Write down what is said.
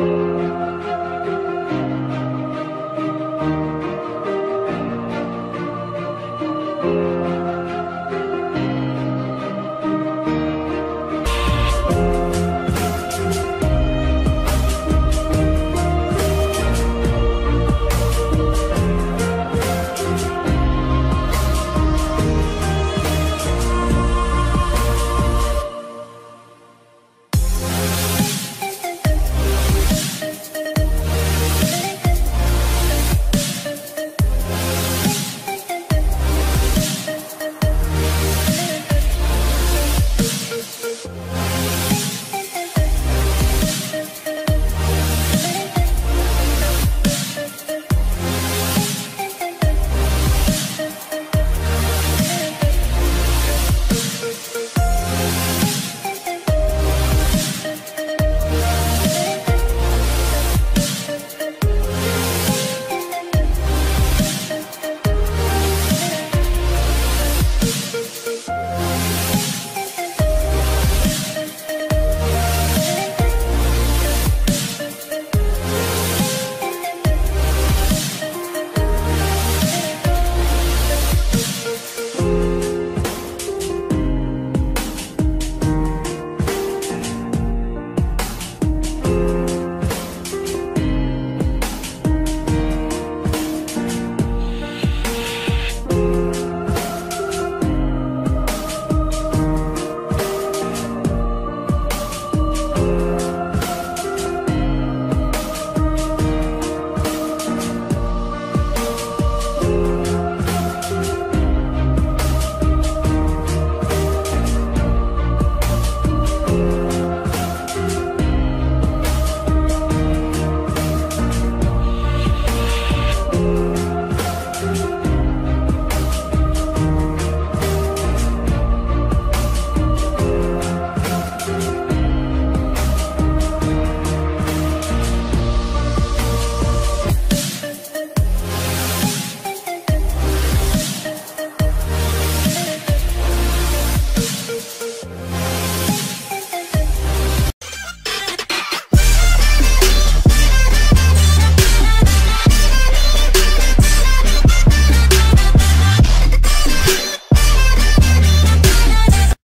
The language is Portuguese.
Música